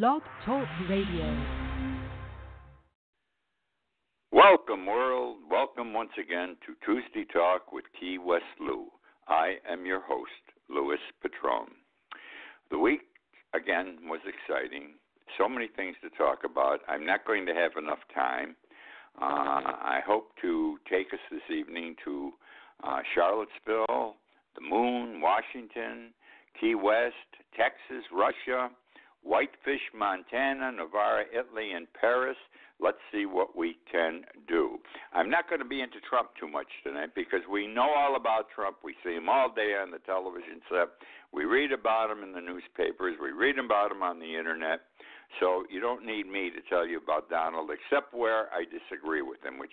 Blog Talk Radio. Welcome, world. Welcome once again to Tuesday Talk with Key West Lou. I am your host, Louis Petrone. The week, again, was exciting. So many things to talk about. I'm not going to have enough time. Uh, I hope to take us this evening to uh, Charlottesville, the Moon, Washington, Key West, Texas, Russia, Whitefish, Montana, Novara, Italy, and Paris. Let's see what we can do. I'm not going to be into Trump too much tonight because we know all about Trump. We see him all day on the television set. We read about him in the newspapers. We read about him on the internet. So you don't need me to tell you about Donald, except where I disagree with him, which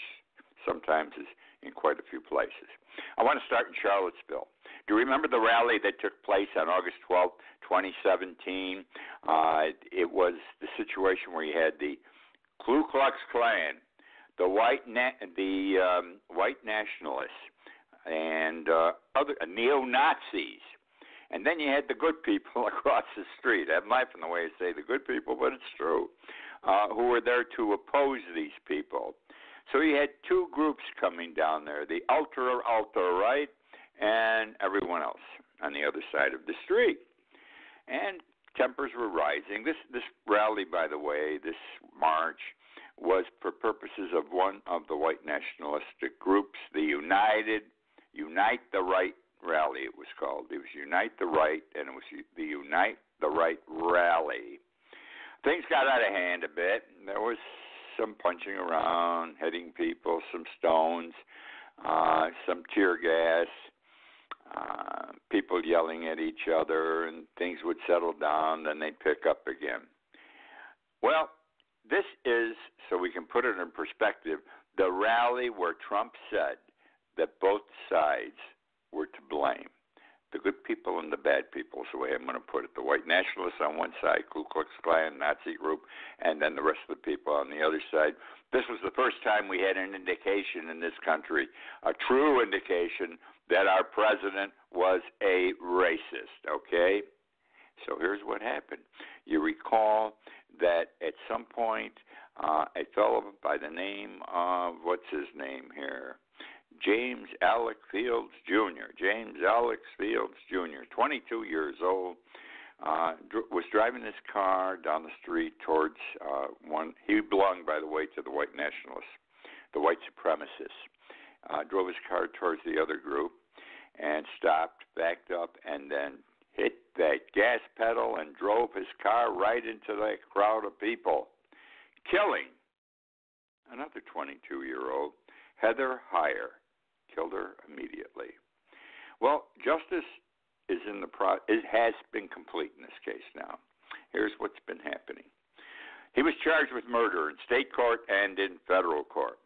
sometimes is in quite a few places. I want to start in Charlottesville. Do you remember the rally that took place on August 12, 2017? Uh, it was the situation where you had the Ku Klux Klan, the white na- the um, white nationalists, and uh, other uh, neo Nazis. And then you had the good people across the street. I'm laughing the way I say the good people, but it's true, uh, who were there to oppose these people. So you had two groups coming down there: the ultra ultra right and everyone else on the other side of the street. And tempers were rising. This this rally, by the way, this march was for purposes of one of the white nationalistic groups, the United Unite the Right rally. It was called. It was Unite the Right, and it was the Unite the Right rally. Things got out of hand a bit. There was some punching around, hitting people, some stones, uh, some tear gas uh, people yelling at each other, and things would settle down, then they'd pick up again. Well, this is, so we can put it in perspective, the rally where Trump said that both sides were to blame. The good people and the bad people is the way I'm going to put it. The white nationalists on one side, Ku Klux Klan, Nazi group, and then the rest of the people on the other side. This was the first time we had an indication in this country, a true indication that our president was a racist, okay? So here's what happened. You recall that at some point, uh, a fellow by the name of, what's his name here? James Alec Fields Jr. James Alex Fields Jr., 22 years old, uh, was driving his car down the street towards uh, one. He belonged, by the way, to the white nationalists, the white supremacists. Uh, drove his car towards the other group and stopped, backed up, and then hit that gas pedal and drove his car right into that crowd of people, killing another 22 year old, Heather Heyer. Killed her immediately. Well, justice is in the pro. It has been complete in this case now. Here's what's been happening. He was charged with murder in state court and in federal court.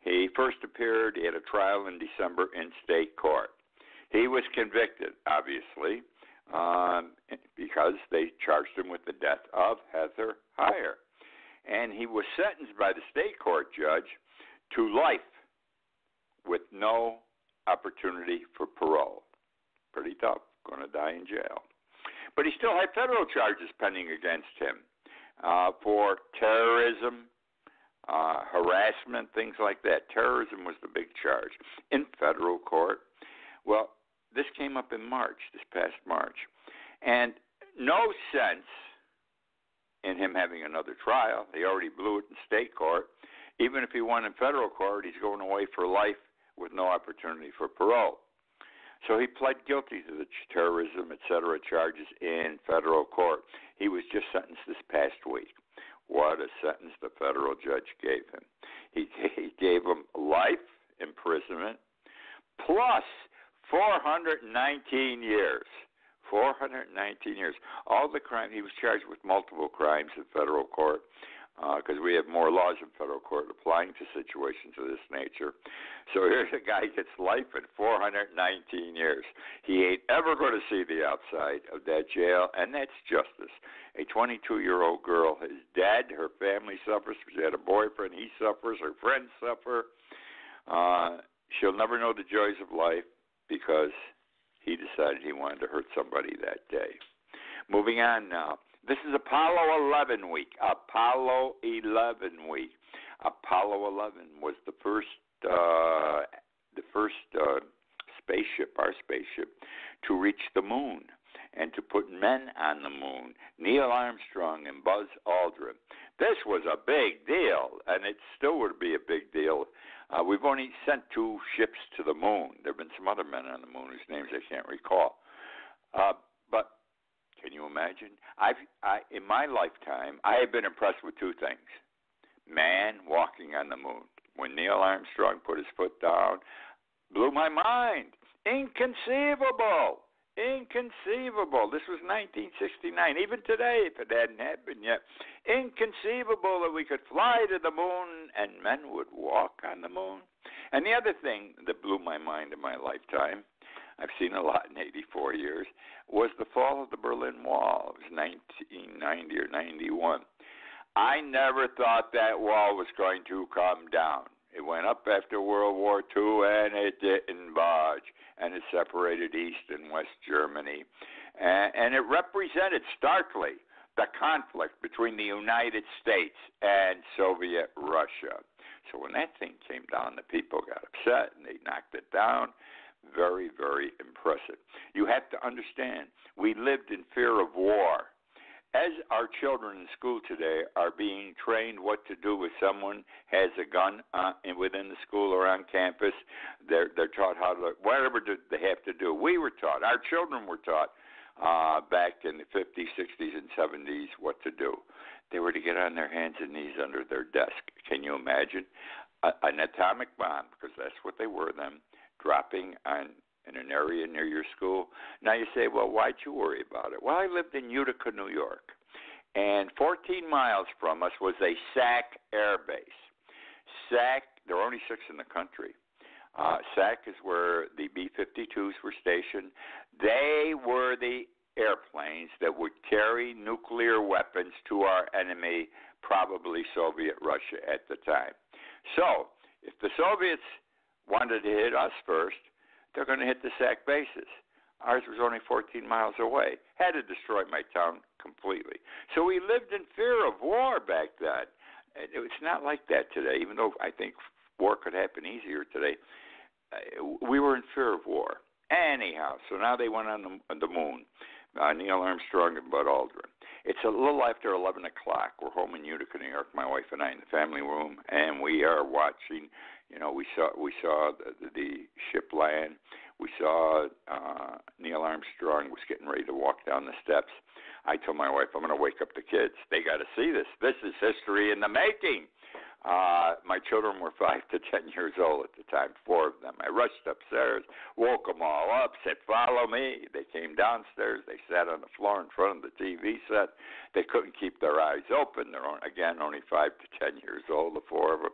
He first appeared at a trial in December in state court. He was convicted, obviously, um, because they charged him with the death of Heather Heyer. And he was sentenced by the state court judge to life with no opportunity for parole. Pretty tough, going to die in jail. But he still had federal charges pending against him uh, for terrorism, uh, harassment, things like that. Terrorism was the big charge in federal court. Well, this came up in March, this past March. And no sense in him having another trial. He already blew it in state court. Even if he won in federal court, he's going away for life with no opportunity for parole. So he pled guilty to the terrorism, et cetera, charges in federal court. He was just sentenced this past week. What a sentence the federal judge gave him. He, he gave him life imprisonment plus 419 years. 419 years. All the crime he was charged with multiple crimes in federal court because uh, we have more laws in federal court applying to situations of this nature. So here's a guy gets life at 419 years. He ain't ever going to see the outside of that jail, and that's justice. A 22 year old girl is dead. Her family suffers. She had a boyfriend. He suffers. Her friends suffer. Uh, she'll never know the joys of life because he decided he wanted to hurt somebody that day. Moving on now. This is Apollo 11 week. Apollo 11 week. Apollo 11 was the first uh, the first uh, spaceship, our spaceship, to reach the moon and to put men on the moon. Neil Armstrong and Buzz Aldrin. This was a big deal, and it still would be a big deal. Uh, we've only sent two ships to the moon. There have been some other men on the moon whose names I can't recall. Uh, but can you imagine? I've, I, in my lifetime, I have been impressed with two things: man walking on the moon. When Neil Armstrong put his foot down, blew my mind. Inconceivable. Inconceivable. This was 1969. Even today, if it hadn't happened yet, inconceivable that we could fly to the moon and men would walk on the moon. And the other thing that blew my mind in my lifetime, I've seen a lot in 84 years, was the fall of the Berlin Wall. It was 1990 or 91. I never thought that wall was going to come down. It went up after World War II and it didn't budge and it separated East and West Germany. And, and it represented starkly the conflict between the United States and Soviet Russia. So when that thing came down, the people got upset and they knocked it down. Very, very impressive. You have to understand, we lived in fear of war as our children in school today are being trained what to do if someone has a gun uh, within the school or on campus, they're they're taught how to whatever they have to do. We were taught, our children were taught uh, back in the 50s, 60s, and 70s what to do. They were to get on their hands and knees under their desk. Can you imagine a, an atomic bomb? Because that's what they were then, dropping on in an area near your school. Now you say, well, why'd you worry about it? Well, I lived in Utica, New York, and 14 miles from us was a SAC air base. SAC, there are only six in the country. Uh, SAC is where the B 52s were stationed. They were the airplanes that would carry nuclear weapons to our enemy, probably Soviet Russia at the time. So, if the Soviets wanted to hit us first, they're going to hit the SAC bases. Ours was only 14 miles away. Had to destroy my town completely. So we lived in fear of war back then. It's not like that today, even though I think war could happen easier today. Uh, we were in fear of war. Anyhow, so now they went on the, on the moon. Uh, Neil Armstrong and Bud Aldrin. It's a little after 11 o'clock. We're home in Utica, New York, my wife and I, in the family room, and we are watching you know, we saw we saw the, the ship land. We saw uh, Neil Armstrong was getting ready to walk down the steps. I told my wife, I'm going to wake up the kids. They got to see this. This is history in the making. Uh, my children were five to ten years old at the time, four of them. I rushed upstairs, woke them all up, said, Follow me. They came downstairs. They sat on the floor in front of the TV set. They couldn't keep their eyes open. They're, on, again, only five to ten years old, the four of them.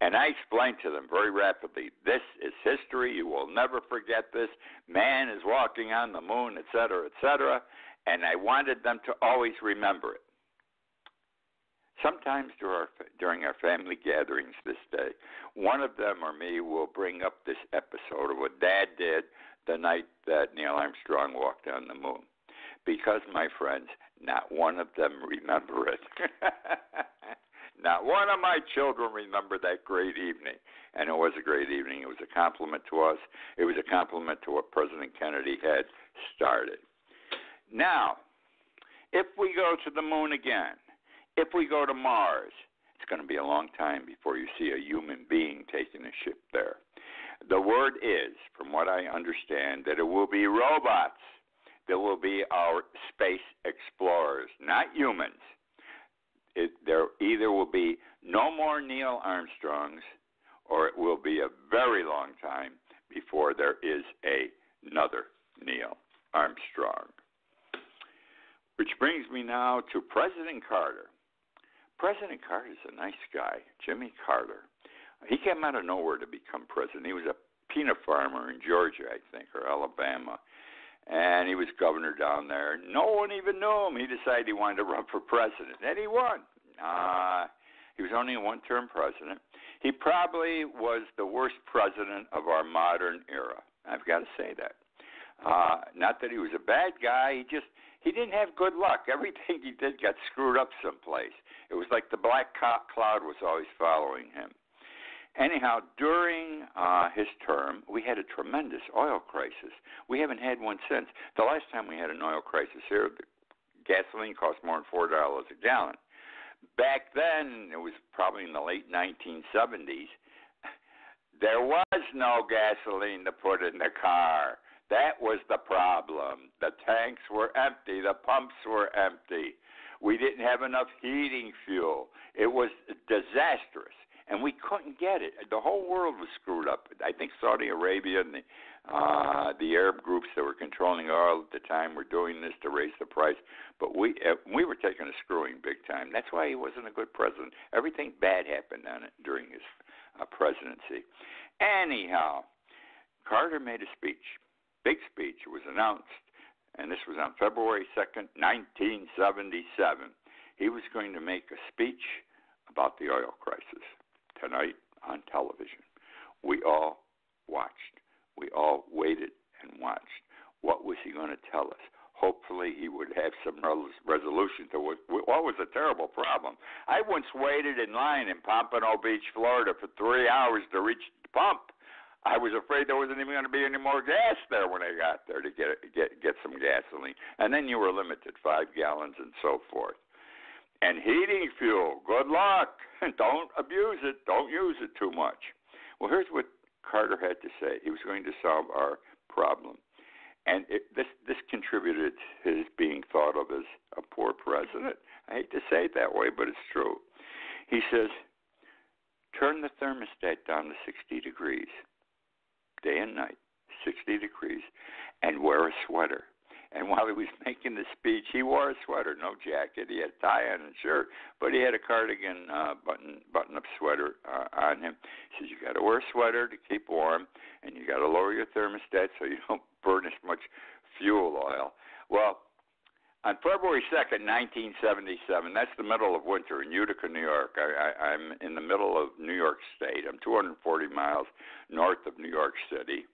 And I explained to them very rapidly this is history. You will never forget this. Man is walking on the moon, et cetera, et cetera. And I wanted them to always remember it. Sometimes during our, during our family gatherings this day, one of them or me will bring up this episode of what Dad did the night that Neil Armstrong walked on the moon. Because, my friends, not one of them remember it. Not one of my children remember that great evening. And it was a great evening. It was a compliment to us. It was a compliment to what President Kennedy had started. Now, if we go to the moon again, if we go to Mars, it's going to be a long time before you see a human being taking a ship there. The word is, from what I understand, that it will be robots that will be our space explorers, not humans it, there either will be no more Neil Armstrongs or it will be a very long time before there is a, another Neil Armstrong. Which brings me now to President Carter. President Carter is a nice guy, Jimmy Carter. He came out of nowhere to become president. He was a peanut farmer in Georgia, I think, or Alabama and he was governor down there. No one even knew him. He decided he wanted to run for president, and he won. Uh, he was only a one-term president. He probably was the worst president of our modern era. I've got to say that. Uh, not that he was a bad guy. He just he didn't have good luck. Everything he did got screwed up someplace. It was like the black cloud was always following him. Anyhow, during uh, his term, we had a tremendous oil crisis. We haven't had one since. The last time we had an oil crisis here, gasoline cost more than four dollars a gallon. Back then, it was probably in the late 1970s. There was no gasoline to put in the car. That was the problem. The tanks were empty, the pumps were empty. We didn't have enough heating fuel. It was disastrous, and we couldn't get it. The whole world was screwed up. I think Saudi Arabia and the uh, the Arab groups that were controlling oil at the time were doing this to raise the price, but we uh, we were taking a screwing big time. That's why he wasn't a good president. Everything bad happened on it during his uh, presidency. Anyhow, Carter made a speech big speech was announced, and this was on February 2nd, 1977. He was going to make a speech about the oil crisis tonight on television. We all watched. We all waited and watched. What was he going to tell us? Hopefully, he would have some resolution to what, what was a terrible problem. I once waited in line in Pompano Beach, Florida, for three hours to reach the pump I was afraid there wasn't even going to be any more gas there when I got there to get get get some gasoline. And then you were limited five gallons and so forth. And heating fuel, good luck. Don't abuse it. Don't use it too much. Well, here's what Carter had to say. He was going to solve our problem, and it, this this contributed to his being thought of as a poor president. I hate to say it that way, but it's true. He says, turn the thermostat down to 60 degrees day and night, 60 degrees, and wear a sweater. And while he was making the speech, he wore a sweater, no jacket. He had a tie on and shirt, but he had a cardigan uh, button button up sweater uh, on him. He says you got to wear a sweater to keep warm, and you got to lower your thermostat so you don't burn as much fuel oil. Well, on February 2nd, 1977, that's the middle of winter in Utica, New York. I, I, I'm in the middle of New York State. I'm 240 miles north of New York City.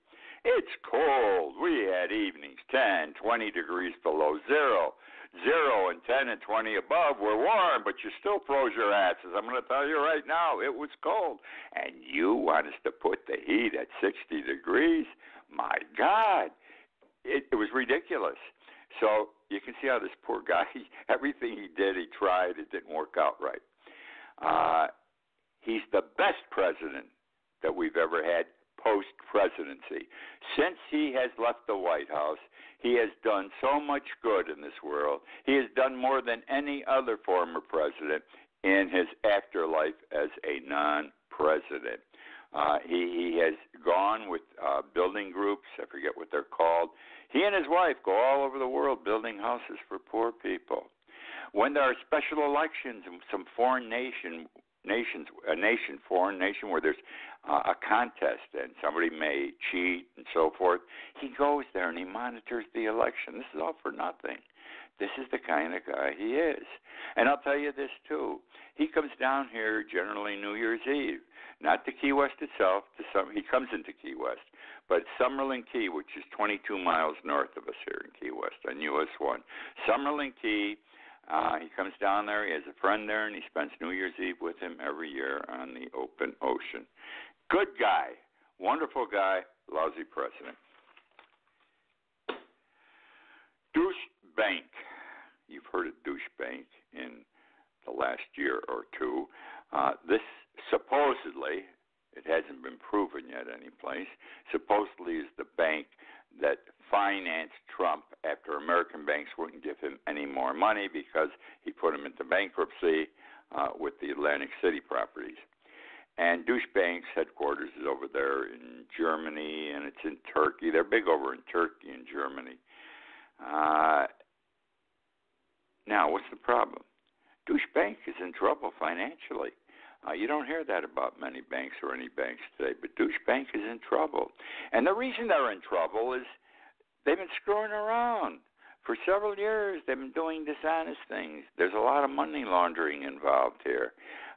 It's cold. We had evenings 10, 20 degrees below zero. Zero and 10 and 20 above were warm, but you still froze your asses. I'm going to tell you right now, it was cold. And you want us to put the heat at 60 degrees? My God. It, it was ridiculous. So you can see how this poor guy, everything he did, he tried, it didn't work out right. Uh, he's the best president that we've ever had post presidency. Since he has left the White House, he has done so much good in this world. He has done more than any other former president in his afterlife as a non president. Uh, he, he has gone with uh, building groups, I forget what they're called, he and his wife go all over the world building houses for poor people. When there are special elections in some foreign nation, nations, a nation, foreign nation where there's uh, a contest and somebody may cheat and so forth, he goes there and he monitors the election. This is all for nothing. This is the kind of guy he is. And I'll tell you this too. He comes down here generally New Year's Eve, not to Key West itself. To some, he comes into Key West, but Summerland Key, which is 22 miles north of us here in Key West on US 1. Summerland Key, uh, he comes down there, he has a friend there, and he spends New Year's Eve with him every year on the open ocean. Good guy, wonderful guy, lousy president. Deutsche Bank. You've heard of Deutsche Bank in the last year or two. Uh, this supposedly it hasn't been proven yet anyplace. Supposedly is the bank that financed Trump after American banks wouldn't give him any more money because he put him into bankruptcy uh, with the Atlantic City properties. And Deutsche Bank's headquarters is over there in Germany, and it's in Turkey. They're big over in Turkey and Germany. Uh, now, what's the problem? Deutsche Bank is in trouble financially. Uh, you don't hear that about many banks or any banks today, but Deutsche Bank is in trouble. And the reason they're in trouble is they've been screwing around. For several years, they've been doing dishonest things. There's a lot of money laundering involved here,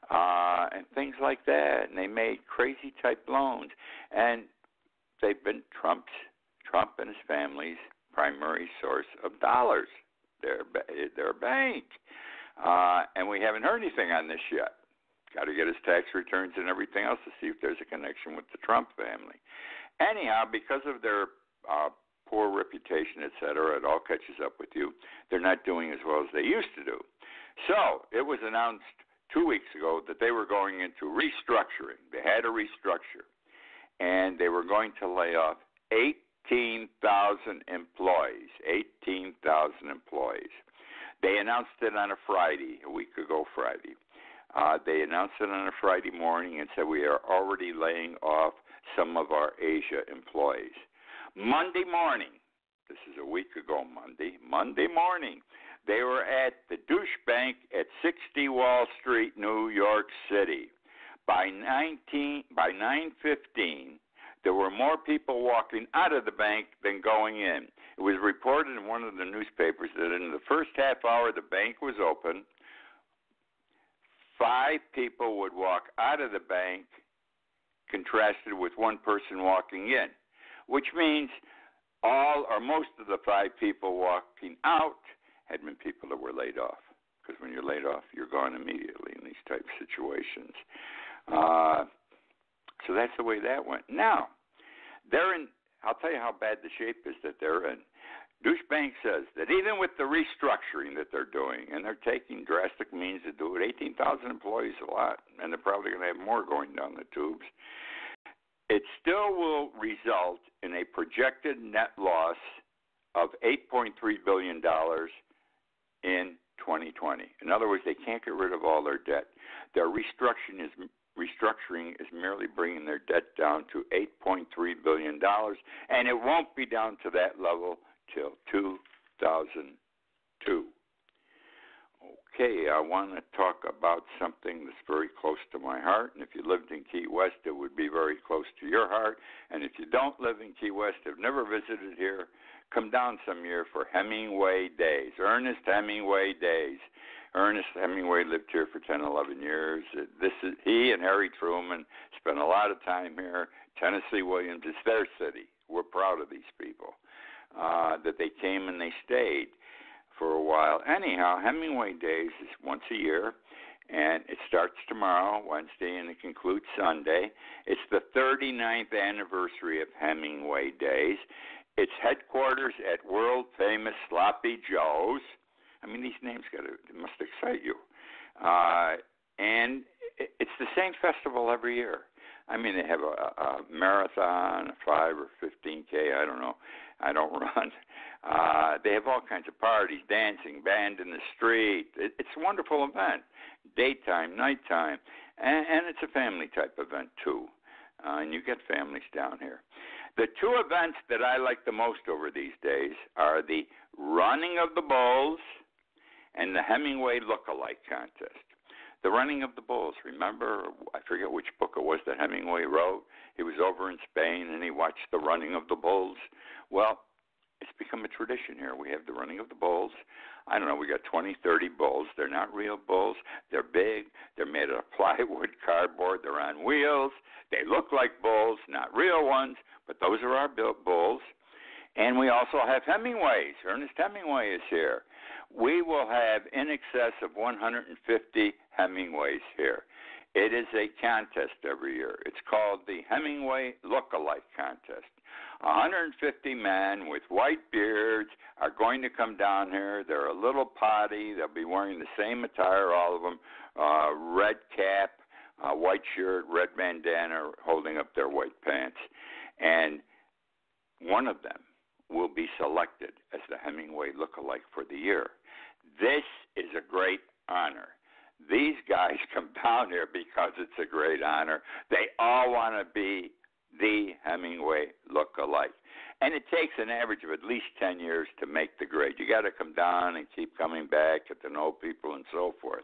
uh, and things like that. And they made crazy type loans, and they've been Trump's, Trump and his family's primary source of dollars. their their bank, uh, and we haven't heard anything on this yet. Got to get his tax returns and everything else to see if there's a connection with the Trump family. Anyhow, because of their uh, poor reputation, et cetera, it all catches up with you. They're not doing as well as they used to do. So it was announced two weeks ago that they were going into restructuring. They had a restructure, and they were going to lay off 18,000 employees. 18,000 employees. They announced it on a Friday, a week ago Friday. Uh, they announced it on a Friday morning and said we are already laying off some of our Asia employees. Monday morning, this is a week ago Monday, Monday morning, they were at the Deutsche Bank at 60 Wall Street, New York City. By 19 by 9:15, there were more people walking out of the bank than going in. It was reported in one of the newspapers that in the first half hour the bank was open, five people would walk out of the bank contrasted with one person walking in, which means all or most of the five people walking out had been people that were laid off. Because when you're laid off, you're gone immediately in these type situations. Uh, so that's the way that went. Now, they're in. I'll tell you how bad the shape is that they're in. Deutsche Bank says that even with the restructuring that they're doing, and they're taking drastic means to do it, 18,000 employees a lot, and they're probably going to have more going down the tubes, it still will result in a projected net loss of $8.3 billion in 2020. In other words, they can't get rid of all their debt. Their restructuring is restructuring is merely bringing their debt down to 8.3 billion dollars, and it won't be down to that level till 2002. Okay, I want to talk about something that's very close to my heart. And if you lived in Key West, it would be very close to your heart. And if you don't live in Key West, have never visited here, come down some year for Hemingway Days, Ernest Hemingway Days. Ernest Hemingway lived here for 10, 11 years. This is he and Harry Truman spent a lot of time here. Tennessee Williams, it's their city. We're proud of these people uh, that they came and they stayed for a while. Anyhow, Hemingway Days is once a year, and it starts tomorrow, Wednesday, and it concludes Sunday. It's the 39th anniversary of Hemingway Days. Its headquarters at world famous Sloppy Joe's. I mean, these names got to must excite you. Uh, and it's the same festival every year. I mean, they have a, a marathon, a five or fifteen k. I don't know. I don't run. Uh, they have all kinds of parties, dancing, band in the street. It, it's a wonderful event, daytime, nighttime, and, and it's a family type event too. Uh, and you get families down here. The two events that I like the most over these days are the running of the bulls and the Hemingway look-alike contest. The Running of the Bulls. Remember, I forget which book it was that Hemingway wrote. He was over in Spain and he watched the Running of the Bulls. Well, it's become a tradition here. We have the Running of the Bulls. I don't know, we got 20, 30 bulls. They're not real bulls. They're big. They're made of plywood, cardboard. They're on wheels. They look like bulls, not real ones, but those are our bulls. And we also have Hemingways. Ernest Hemingway is here we will have in excess of 150 Hemingways here. It is a contest every year. It's called the Hemingway Look-alike Contest. 150 men with white beards are going to come down here. They're a little potty. They'll be wearing the same attire, all of them uh, red cap, uh, white shirt, red bandana, holding up their white pants. And one of them will be selected as the Hemingway look-alike for the year. This is a great honor. These guys come down here because it's a great honor. They all want to be the Hemingway look-alike. And it takes an average of at least 10 years to make the grade. You got to come down and keep coming back, get to know people, and so forth.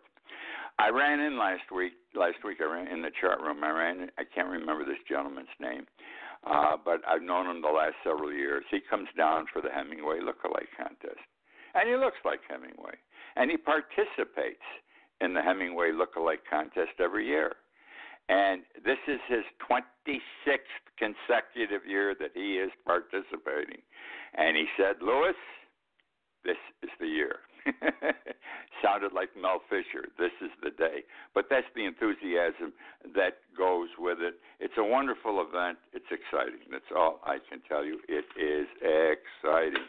I ran in last week. Last week I ran in the chart room. I ran. I can't remember this gentleman's name, uh, but I've known him the last several years. He comes down for the Hemingway look-alike contest, and he looks like Hemingway and he participates in the Hemingway Look-alike contest every year. And this is his 26th consecutive year that he is participating. And he said, Lewis, this is the year. Sounded like Mel Fisher. This is the day. But that's the enthusiasm that goes with it. It's a wonderful event. It's exciting. That's all I can tell you. It is exciting.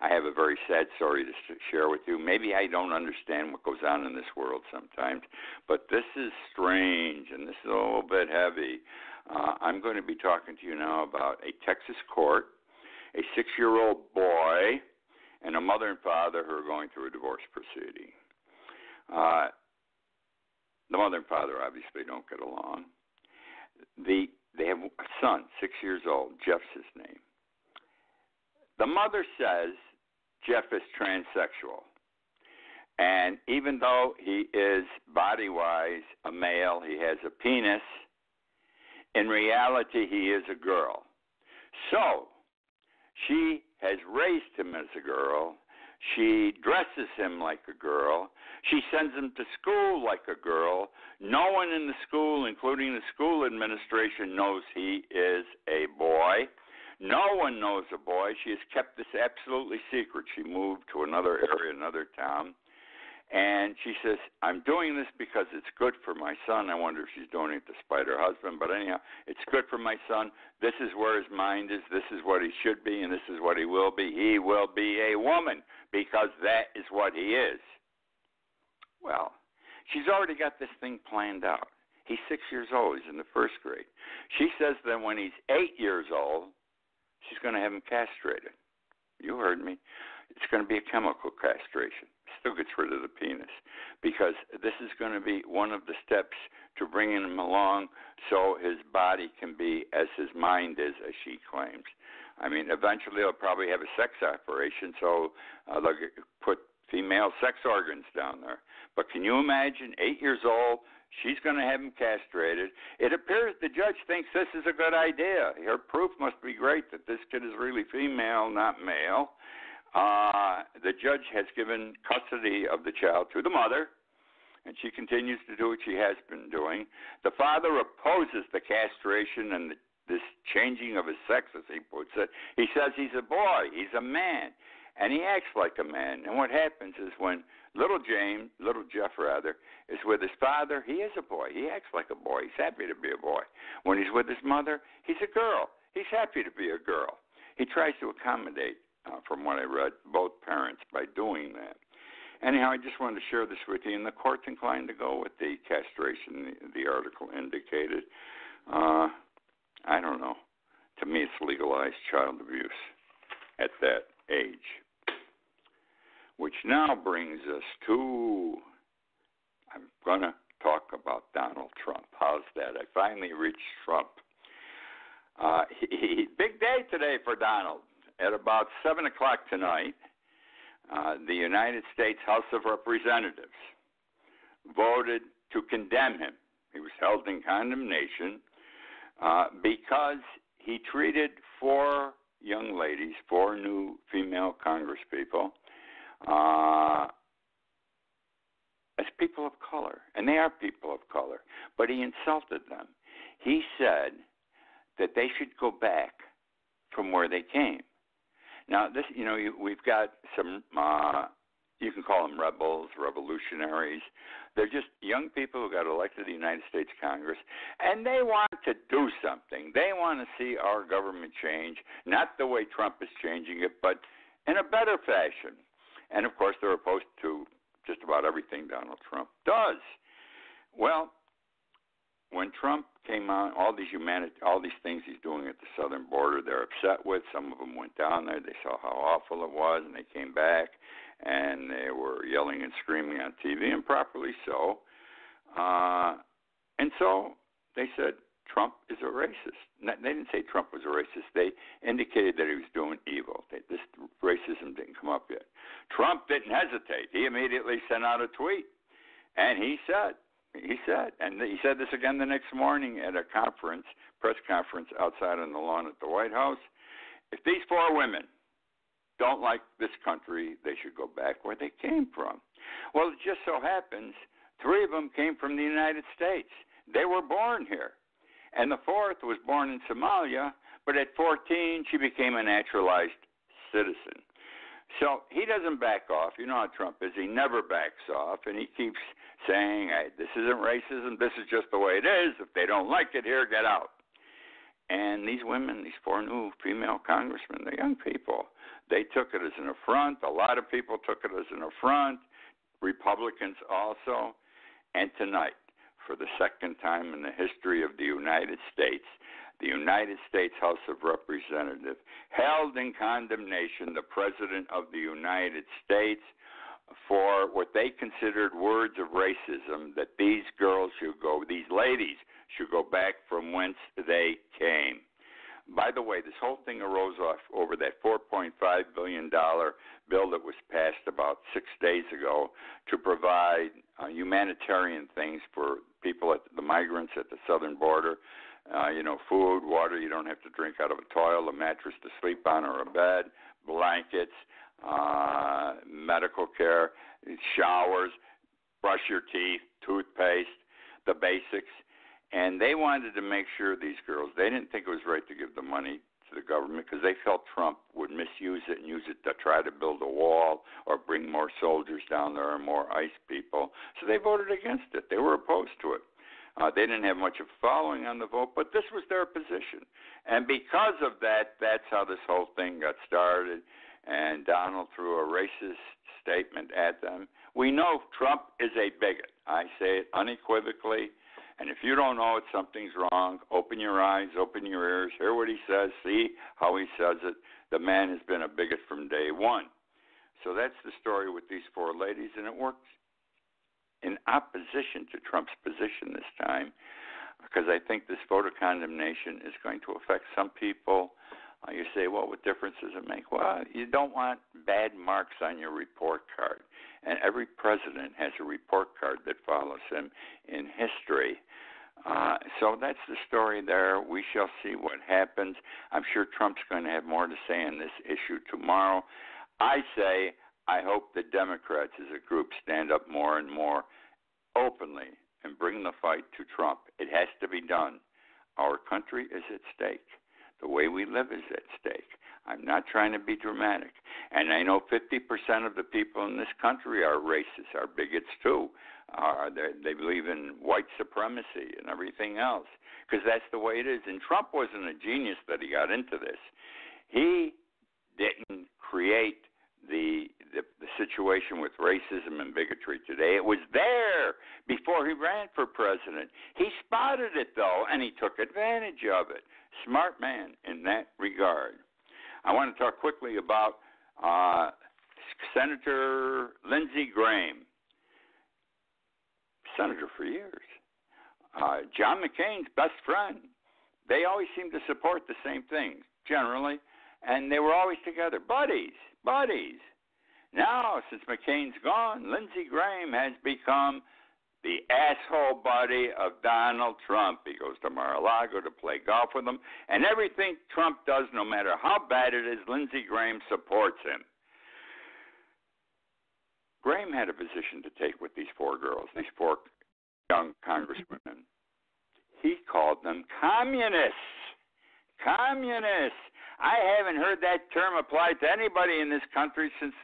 I have a very sad story to share with you. Maybe I don't understand what goes on in this world sometimes, but this is strange and this is a little bit heavy. Uh, I'm going to be talking to you now about a Texas court, a six year old boy, and a mother and father who are going through a divorce proceeding. Uh, the mother and father obviously don't get along. The they have a son, six years old. Jeff's his name. The mother says Jeff is transsexual. And even though he is body wise a male, he has a penis, in reality, he is a girl. So, she has raised him as a girl. She dresses him like a girl. She sends him to school like a girl. No one in the school, including the school administration, knows he is a boy. No one knows a boy. She has kept this absolutely secret. She moved to another area, another town. And she says, I'm doing this because it's good for my son. I wonder if she's doing it to spite her husband. But anyhow, it's good for my son. This is where his mind is. This is what he should be, and this is what he will be. He will be a woman because that is what he is. Well, she's already got this thing planned out. He's six years old. He's in the first grade. She says that when he's eight years old, she's going to have him castrated. You heard me. It's going to be a chemical castration. Still gets rid of the penis because this is going to be one of the steps to bringing him along so his body can be as his mind is, as she claims. I mean, eventually he'll probably have a sex operation, so uh, they'll put female sex organs down there. But can you imagine, eight years old, she's going to have him castrated. It appears the judge thinks this is a good idea. Her proof must be great that this kid is really female, not male. Uh, the judge has given custody of the child to the mother, and she continues to do what she has been doing. The father opposes the castration and the, this changing of his sex, as he puts it. He says he's a boy, he's a man, and he acts like a man. And what happens is when little James, little Jeff rather, is with his father, he is a boy. He acts like a boy. He's happy to be a boy. When he's with his mother, he's a girl. He's happy to be a girl. He tries to accommodate uh, from what I read, both parents by doing that. Anyhow, I just wanted to share this with you, and the court's inclined to go with the castration the, article indicated. Uh, I don't know. To me, it's legalized child abuse at that age. Which now brings us to I'm going to talk about Donald Trump. How's that? I finally reached Trump. Uh, he, big day today for Donald at about 7 o'clock tonight, uh, the United States House of Representatives voted to condemn him. He was held in condemnation uh, because he treated four young ladies, four new female congresspeople, uh, as people of color. And they are people of color. But he insulted them. He said that they should go back from where they came. Now, this, you know, you, we've got some, uh, you can call them rebels, revolutionaries. They're just young people who got elected to the United States Congress, and they want to do something. They want to see our government change, not the way Trump is changing it, but in a better fashion. And of course, they're opposed to just about everything Donald Trump does. Well, when Trump came on, all these humanity, all these things he's doing at the southern border, they're upset with. Some of them went down there. They saw how awful it was, and they came back, and they were yelling and screaming on TV, and properly so. Uh, and so they said Trump is a racist. They didn't say Trump was a racist. They indicated that he was doing evil. They, this racism didn't come up yet. Trump didn't hesitate. He immediately sent out a tweet, and he said he said, and he said this again the next morning at a conference, press conference outside on the lawn at the White House. If these four women don't like this country, they should go back where they came from. Well, it just so happens three of them came from the United States. They were born here. And the fourth was born in Somalia, but at 14, she became a naturalized citizen. So he doesn't back off. You know how Trump is. He never backs off, and he keeps saying, hey, "This isn't racism. This is just the way it is. If they don't like it, here, get out." And these women, these four new female congressmen, they're young people. They took it as an affront. A lot of people took it as an affront. Republicans also. And tonight, for the second time in the history of the United States, the United States House of Representatives held in condemnation the President of the United States for what they considered words of racism that these girls should go, these ladies should go back from whence they came. By the way, this whole thing arose off over that $4.5 billion bill that was passed about six days ago to provide uh, humanitarian things for people at the migrants at the southern border. Uh, you know, food, water, you don't have to drink out of a toilet, a mattress to sleep on, or a bed, blankets, uh, medical care, showers, brush your teeth, toothpaste, the basics and they wanted to make sure these girls they didn't think it was right to give the money to the government because they felt Trump would misuse it and use it to try to build a wall or bring more soldiers down there or more ICE people. So they voted against it. They were opposed to it. Uh, they didn't have much of a following on the vote, but this was their position. And because of that, that's how this whole thing got started. And Donald threw a racist statement at them. We know Trump is a bigot. I say it unequivocally. And if you don't know it, something's wrong. Open your eyes, open your ears, hear what he says, see how he says it. The man has been a bigot from day one. So that's the story with these four ladies, and it works in opposition to Trump's position this time, because I think this voter condemnation is going to affect some people. You say, well, what difference does it make? Well, you don't want bad marks on your report card. And every president has a report card that follows him in history. Uh, so that's the story there. We shall see what happens. I'm sure Trump's going to have more to say on this issue tomorrow. I say I hope the Democrats as a group stand up more and more openly and bring the fight to Trump. It has to be done. Our country is at stake. The way we live is at stake. I'm not trying to be dramatic. And I know 50% of the people in this country are racist, are bigots too. Uh, they believe in white supremacy and everything else because that's the way it is. And Trump wasn't a genius that he got into this. He didn't create the, the the situation with racism and bigotry today. It was there before he ran for president. He spotted it though, and he took advantage of it. Smart man in that regard. I want to talk quickly about uh, Senator Lindsey Graham, senator for years. Uh, John McCain's best friend. They always seem to support the same things, generally, and they were always together. Buddies, buddies. Now, since McCain's gone, Lindsey Graham has become the asshole buddy of Donald Trump. He goes to Mar-a-Lago to play golf with him, and everything Trump does, no matter how bad it is, Lindsey Graham supports him. Graham had a position to take with these four girls, these four young congresswomen. He called them communists. Communists. I haven't heard that term applied to anybody in this country since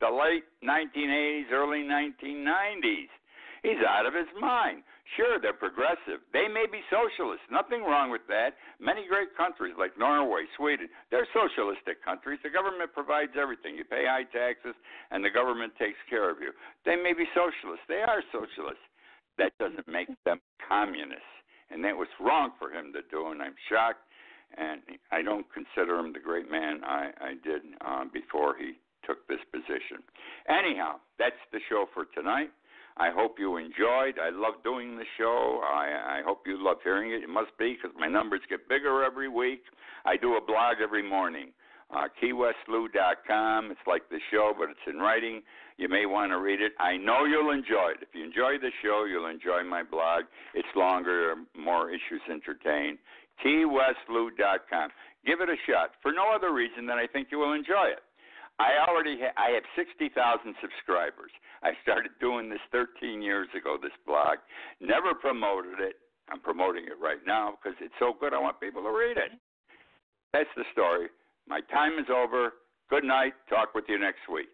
the late 1980s, early 1990s. He's out of his mind. Sure, they're progressive. They may be socialists. Nothing wrong with that. Many great countries like Norway, Sweden, they're socialistic countries. The government provides everything. You pay high taxes, and the government takes care of you. They may be socialists. They are socialists. That doesn't make them communists. And that was wrong for him to do, and I'm shocked. And I don't consider him the great man I, I did uh, before he took this position. Anyhow, that's the show for tonight. I hope you enjoyed. I love doing the show. I, I hope you love hearing it. It must be because my numbers get bigger every week. I do a blog every morning. Uh, KeyWestLou.com. It's like the show, but it's in writing. You may want to read it. I know you'll enjoy it. If you enjoy the show, you'll enjoy my blog. It's longer, more issues entertained. KeyWestLou.com. Give it a shot for no other reason than I think you will enjoy it. I already ha- I have 60,000 subscribers. I started doing this 13 years ago, this blog. Never promoted it. I'm promoting it right now because it's so good. I want people to read it. That's the story. My time is over. Good night. Talk with you next week.